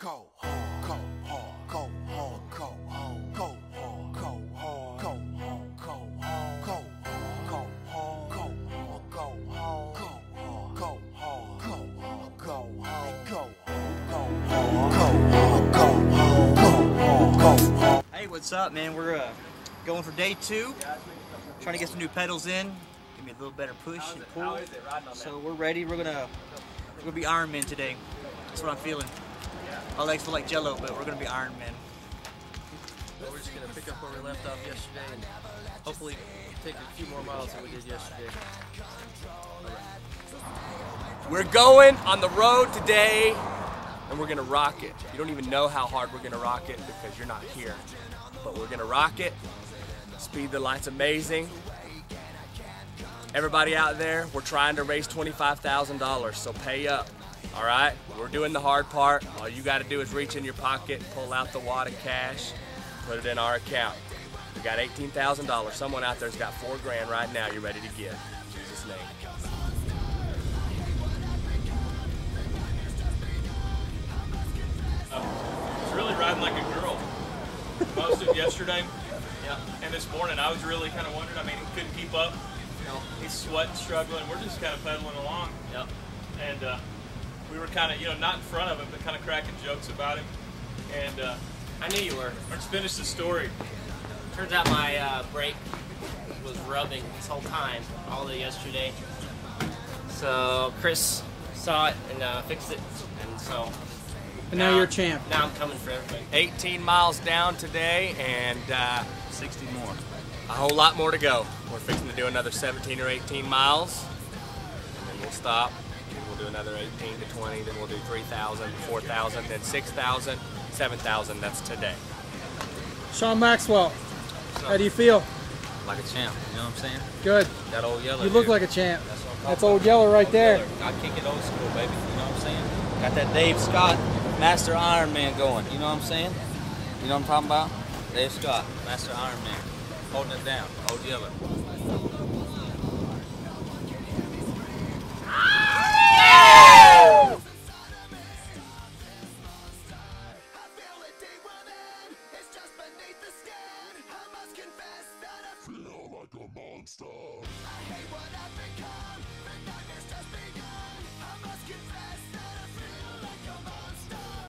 Go hard, go hard, go hard, go hard, go hard, go hard, go hard, go hard, go hard, go hard, go hard, go hard, go hard, go hard, go hard, go hard, go hard, go hard. Hey, what's up, man? We're uh, going for day two. Trying to get some new pedals in. Give me a little better push and pull. So we're ready. We're gonna we're gonna be Iron Man today. That's what I'm feeling. My legs feel like Jello, but we're gonna be Iron Man. But we're just gonna pick up where we left off yesterday and hopefully take a few more miles than we did yesterday. We're going on the road today and we're gonna rock it. You don't even know how hard we're gonna rock it because you're not here. But we're gonna rock it. Speed the light's amazing. Everybody out there, we're trying to raise $25,000, so pay up. All right, we're doing the hard part. All you got to do is reach in your pocket, pull out the wad of cash, put it in our account. We got $18,000. Someone out there's got four grand right now. You're ready to give. In Jesus' name. was really riding like a girl. Most of yesterday. Yeah. And this morning, I was really kind of wondering. I mean, he couldn't keep up. You know, he's sweating, struggling. We're just kind of pedaling along. Yep. And uh, we were kind of, you know, not in front of him, but kind of cracking jokes about him. And uh, I knew you were. let's finish the story. Turns out my uh, brake was rubbing this whole time, all day yesterday. So Chris saw it and uh, fixed it, and so. And now you're a champ. Now I'm coming for everybody. 18 miles down today and uh, 60 more. a whole lot more to go. We're fixing to do another 17 or 18 miles, and then we'll stop. And we'll do another 18 to 20, then we'll do 3,000, 4,000, then 6,000, 7,000. That's today. Sean Maxwell, how do you feel? like a champ. You know what I'm saying? Good. That old yellow. You look here. like a champ. That's what I'm That's talking old yellow right about. there. Old Yeller. I kick it old school, baby. You know what I'm saying? Got that Dave Scott Master Iron Man going. You know what I'm saying? You know what I'm talking about? Dave Scott, Master Iron Man, holding it down. Old Yeller. monster.